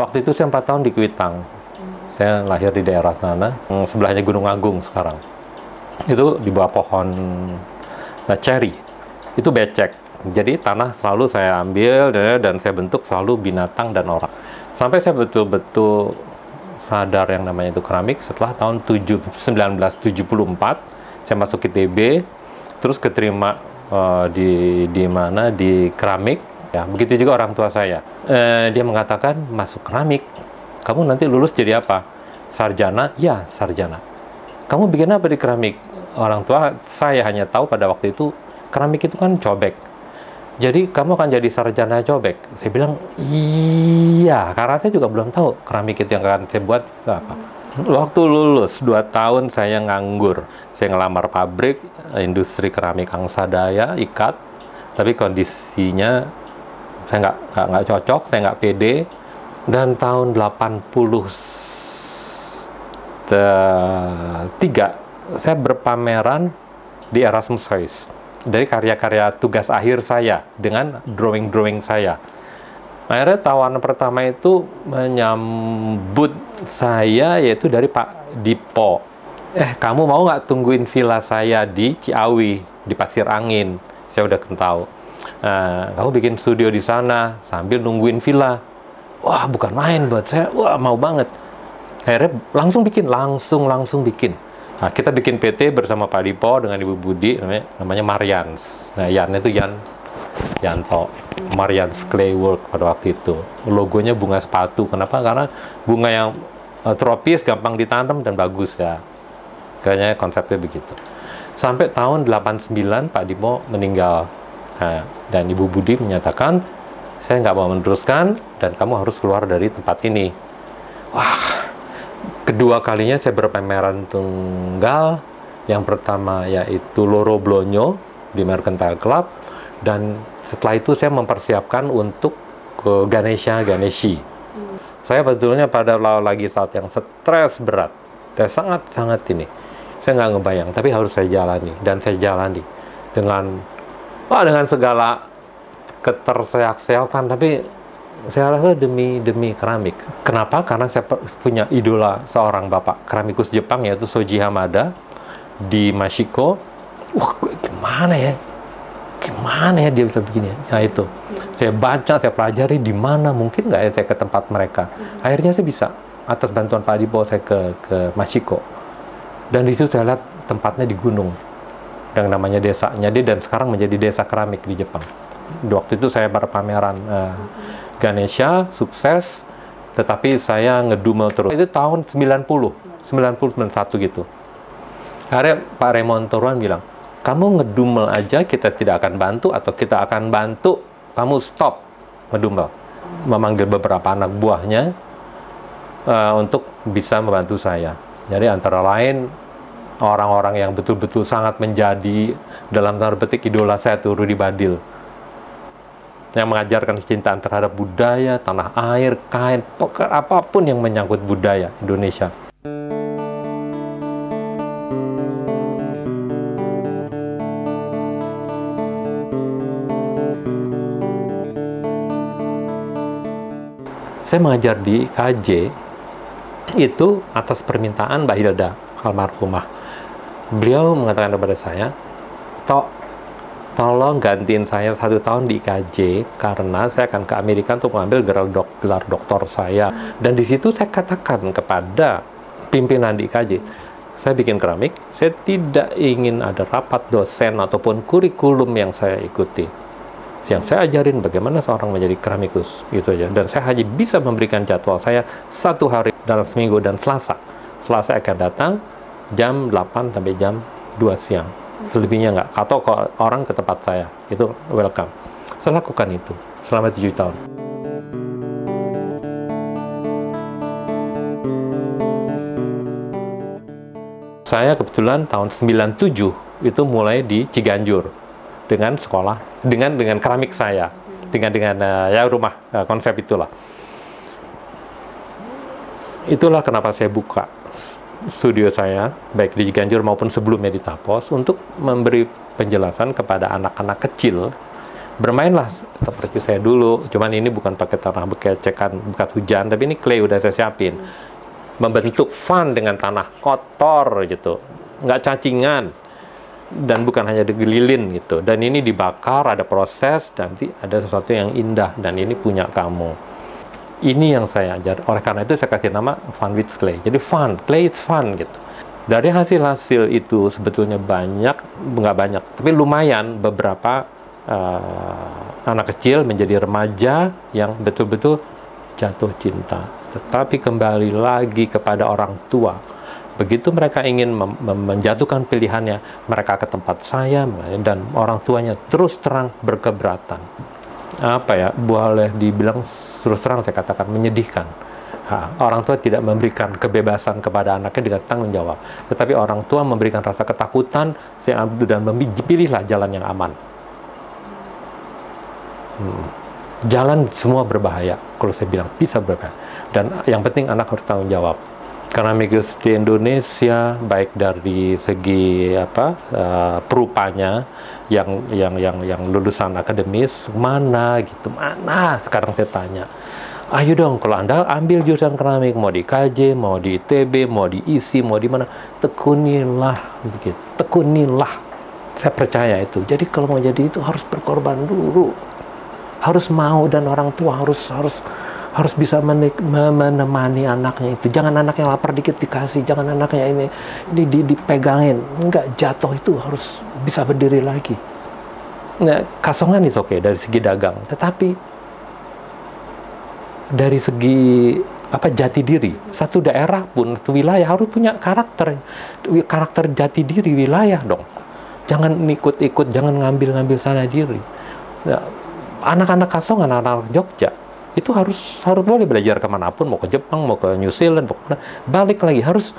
Waktu itu saya empat tahun di Kuitang. Saya lahir di daerah sana, sebelahnya Gunung Agung sekarang. Itu di bawah pohon uh, cherry. Itu becek. Jadi tanah selalu saya ambil dan, saya bentuk selalu binatang dan orang. Sampai saya betul-betul sadar yang namanya itu keramik setelah tahun 7, 1974 saya masuk ITB terus keterima uh, di di mana di keramik ya begitu juga orang tua saya. Uh, dia mengatakan masuk keramik. Kamu nanti lulus jadi apa? Sarjana? Ya sarjana. Kamu bikin apa di keramik? Orang tua saya hanya tahu pada waktu itu keramik itu kan cobek. Jadi kamu akan jadi sarjana cobek? Saya bilang iya. Karena saya juga belum tahu keramik itu yang akan saya buat apa. Waktu lulus, dua tahun saya nganggur. Saya ngelamar pabrik, industri keramik Angsadaya, ikat. Tapi kondisinya saya nggak nggak cocok, saya nggak pede. Dan tahun 83, saya berpameran di Erasmus House. Dari karya-karya tugas akhir saya dengan drawing-drawing saya akhirnya tawaran pertama itu menyambut saya yaitu dari Pak Dipo eh kamu mau nggak tungguin villa saya di Ciawi di Pasir Angin saya udah tahu nah, kamu bikin studio di sana sambil nungguin villa wah bukan main buat saya wah mau banget akhirnya langsung bikin langsung langsung bikin Nah, kita bikin PT bersama Pak Dipo dengan Ibu Budi namanya namanya Marians. Nah, Yan itu Yan Yanto. Marian's Claywork pada waktu itu. Logonya bunga sepatu. Kenapa? Karena bunga yang uh, tropis, gampang ditanam dan bagus ya. Kayaknya konsepnya begitu. Sampai tahun 89 Pak Dimo meninggal. Nah, dan Ibu Budi menyatakan, saya nggak mau meneruskan dan kamu harus keluar dari tempat ini. Wah, kedua kalinya saya berpameran tunggal. Yang pertama yaitu Loro Blonyo di Mercantile Club dan setelah itu saya mempersiapkan untuk ke Ganesha Ganeshi. Hmm. Saya betulnya pada lagi saat yang stres berat, saya sangat sangat ini, saya nggak ngebayang, tapi harus saya jalani dan saya jalani dengan wah dengan segala keterseok-seokan, tapi saya rasa demi demi keramik. Kenapa? Karena saya punya idola seorang bapak keramikus Jepang yaitu Soji Hamada di Mashiko. Wah, gimana ya? gimana ya dia bisa begini ya itu saya baca saya pelajari di mana mungkin nggak ya saya ke tempat mereka akhirnya saya bisa atas bantuan Pak Adibo saya ke ke Mashiko dan di situ saya lihat tempatnya di gunung yang namanya desanya dia dan sekarang menjadi desa keramik di Jepang. Di waktu itu saya berpameran uh, Ganesha sukses tetapi saya ngedumel terus. Itu tahun 90 90 91 gitu. Akhirnya Pak Raymond Turuan bilang kamu ngedumel aja kita tidak akan bantu atau kita akan bantu kamu stop ngedumel. Memanggil beberapa anak buahnya uh, untuk bisa membantu saya. Jadi antara lain orang-orang yang betul-betul sangat menjadi dalam tanda petik idola saya tuh Rudy Badil yang mengajarkan kecintaan terhadap budaya, tanah air, kain, pokok apa pun yang menyangkut budaya Indonesia. saya mengajar di KJ itu atas permintaan Mbak Hilda almarhumah. Beliau mengatakan kepada saya, Tok, tolong gantiin saya satu tahun di IKJ karena saya akan ke Amerika untuk mengambil gelar, dok, gelar doktor saya. Dan di situ saya katakan kepada pimpinan di IKJ, saya bikin keramik, saya tidak ingin ada rapat dosen ataupun kurikulum yang saya ikuti. Yang saya ajarin bagaimana seorang menjadi keramikus gitu aja. Dan saya hanya bisa memberikan jadwal saya satu hari dalam seminggu dan Selasa. Selasa akan datang jam 8 sampai jam 2 siang. Selebihnya nggak. Atau kalau orang ke tempat saya. Itu welcome. Saya lakukan itu selama tujuh tahun. Saya kebetulan tahun 97 itu mulai di Ciganjur dengan sekolah dengan dengan keramik saya. Dengan dengan uh, ya rumah uh, konsep itulah. Itulah kenapa saya buka studio saya baik di Ganjur maupun sebelumnya di Tapos untuk memberi penjelasan kepada anak-anak kecil bermainlah seperti saya dulu. Cuman ini bukan pakai tanah bekecekan bekas hujan tapi ini clay udah saya siapin. Membentuk fun dengan tanah kotor gitu. Nggak cacingan. Dan bukan hanya digelilin gitu. Dan ini dibakar ada proses nanti ada sesuatu yang indah. Dan ini punya kamu ini yang saya ajar oleh karena itu saya kasih nama fun with clay jadi fun clay it's fun gitu dari hasil-hasil itu sebetulnya banyak nggak banyak tapi lumayan beberapa uh, anak kecil menjadi remaja yang betul-betul jatuh cinta. Tetapi kembali lagi kepada orang tua. Begitu mereka ingin menjatuhkan pilihannya, mereka ke tempat saya dan orang tuanya terus terang berkeberatan. Apa ya, boleh dibilang terus terang saya katakan menyedihkan. Ha, orang tua tidak memberikan kebebasan kepada anaknya dengan tanggung jawab, tetapi orang tua memberikan rasa ketakutan dan memilihlah jalan yang aman. Hmm. Jalan semua berbahaya. Kalau saya bilang bisa berbahaya. Dan yang penting anak harus tanggung jawab. Karena Migus di Indonesia baik dari segi apa uh, perupanya yang yang yang yang lulusan akademis mana gitu mana? Sekarang saya tanya ayo dong kalau anda ambil jurusan keramik mau di KJ mau di ITB mau di ISI mau di mana tekunilah begitu. Tekunilah. Saya percaya itu. Jadi kalau mau jadi itu harus berkorban dulu. Harus mau dan orang tua harus harus harus bisa menemani anaknya itu. Jangan anaknya lapar dikit dikasih, jangan anaknya ini ini dipegangin. Enggak jatuh itu harus bisa berdiri lagi. Nah, kasongan itu oke okay, dari segi dagang, tetapi dari segi apa jati diri satu daerah pun satu wilayah harus punya karakter karakter jati diri wilayah dong jangan ikut-ikut jangan ngambil-ngambil sana diri nah, anak-anak Kasong, anak-anak Jogja itu harus harus boleh belajar ke mana pun mau ke Jepang mau ke New Zealand mau ke mana. Balik lagi harus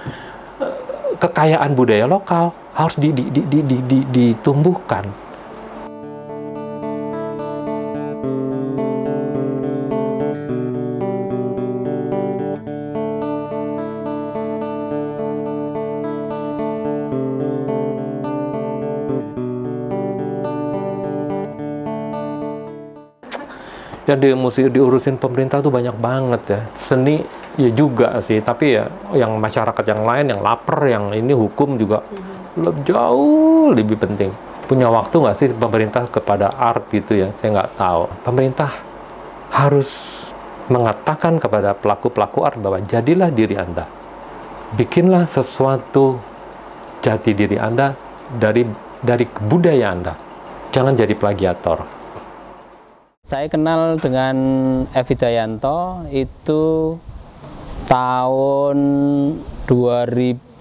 uh, kekayaan budaya lokal harus di, di, di, di, di, di, ditumbuhkan yang dia mesti diurusin pemerintah tuh banyak banget ya. Seni ya juga sih. Tapi ya yang masyarakat yang lain yang lapar yang ini hukum juga lebih jauh lebih penting. Punya waktu nggak sih pemerintah kepada art gitu ya? Saya nggak tahu. Pemerintah harus mengatakan kepada pelaku-pelaku art bahwa jadilah diri anda. Bikinlah sesuatu jati diri anda dari dari budaya anda. Jangan jadi plagiator saya kenal dengan Evi Dayanto itu tahun 2004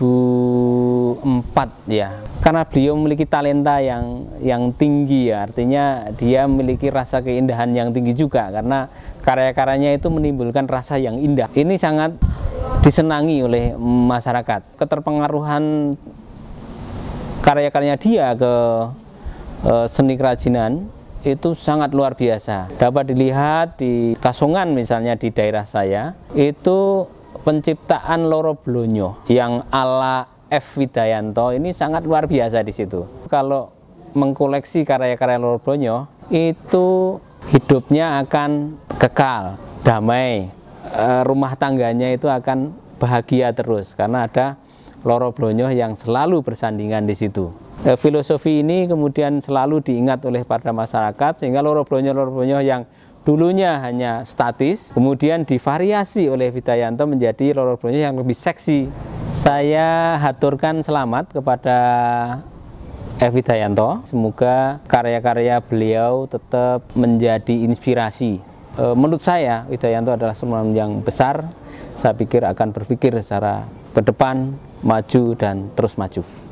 ya. Karena beliau memiliki talenta yang yang tinggi ya, artinya dia memiliki rasa keindahan yang tinggi juga karena karya-karyanya itu menimbulkan rasa yang indah. Ini sangat disenangi oleh masyarakat. Keterpengaruhan karya-karyanya dia ke uh, seni kerajinan itu sangat luar biasa. Dapat dilihat di Kasongan misalnya di daerah saya, itu penciptaan loro blonyo yang ala F. Widayanto ini sangat luar biasa di situ. Kalau mengkoleksi karya-karya loro blonyo, itu hidupnya akan kekal, damai, e, rumah tangganya itu akan bahagia terus karena ada loro blonyo yang selalu bersandingan di situ. Eh, filosofi ini kemudian selalu diingat oleh para masyarakat sehingga loro blonyo-loro blonyo yang dulunya hanya statis kemudian divariasi oleh Vidayanto menjadi loro blonyo yang lebih seksi. Saya haturkan selamat kepada Evi Dayanto. Semoga karya-karya beliau tetap menjadi inspirasi. Eh, menurut saya, Widayanto adalah seorang yang besar. Saya pikir akan berpikir secara ke depan, maju, dan terus maju.